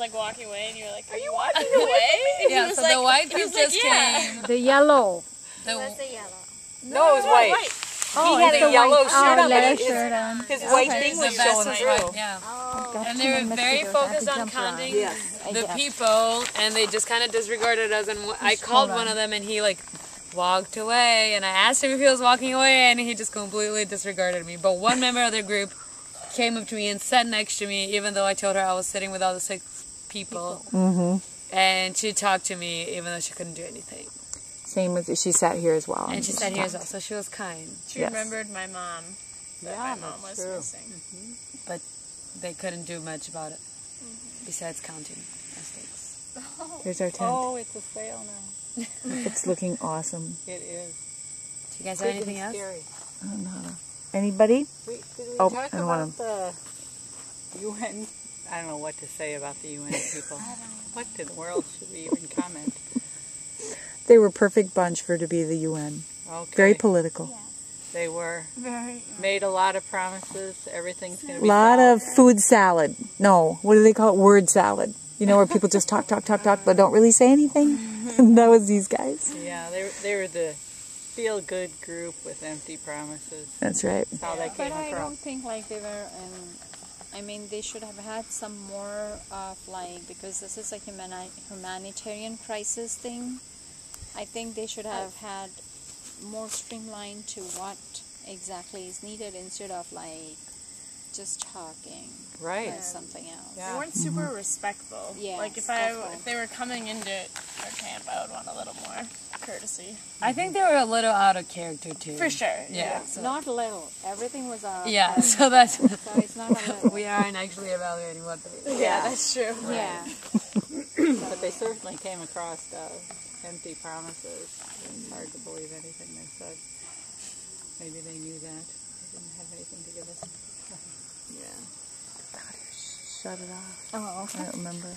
like walking away, and you were like, "Are you walking away?" Yeah, so like, the white he group was like, just yeah. came. The yellow. The, yellow. No, it was white. Oh, he had the a yellow white, shirt oh, on, his, shirt on. his white Okay, thing was showing through. white, oh. oh, yeah. Got And they were very mosquitoes. I have focused on jump counting Yes. the people, and they just kind of disregarded us. And I called hold one on. of them, and he like walked away. And I asked him if he was walking away, and he just completely disregarded me. But one member of the group came up to me and sat next to me, even though I told her I was sitting with all the six people. Mm-hmm. And she talked to me, even though she couldn't do anything. Same with she sat here as well. And she sat here as well, so she was kind. She Yes. remembered my mom. That Yeah, my mom was that's true. missing. But they couldn't do much about it, besides counting mistakes. sticks. Here's our tent. Oh, it's a sale now. It's looking awesome. It is. Do you guys have anything else? Scary. I don't know. Anybody? We, did we Oh, talk I don't wanna- about the UN? I don't know what to say about the UN people. what in the world should we even comment? They were a perfect bunch for to be the UN. Okay. Very political. They were Very. made a lot of promises. Everything's going to be A lot solved. of food salad. No, what do they call it? Word salad. You know where people just talk, talk, talk, talk, but don't really say anything. that was these guys. Yeah, they were, they were the feel good group with empty promises. That's right. That's how they came But came I don't think like they were. Um, I mean, they should have had some more of like because this is a humani- humanitarian crisis thing. I think they should have had more streamlined to what exactly is needed instead of like just talking Right. about something else. They weren't super respectful. Yes, like if I that's if they were coming into our camp, I would want a little more courtesy. I think they were a little out of character too. For sure. Yeah. So, Not little. Everything was out. yeah. So that's So it's not a we aren't actually evaluating what they. Yeah, that's true. yeah. But they certainly came across uh, empty promises. It's hard to believe anything they said. Maybe they knew that. They didn't have anything to give us. Shut it off. Oh, okay. I don't remember.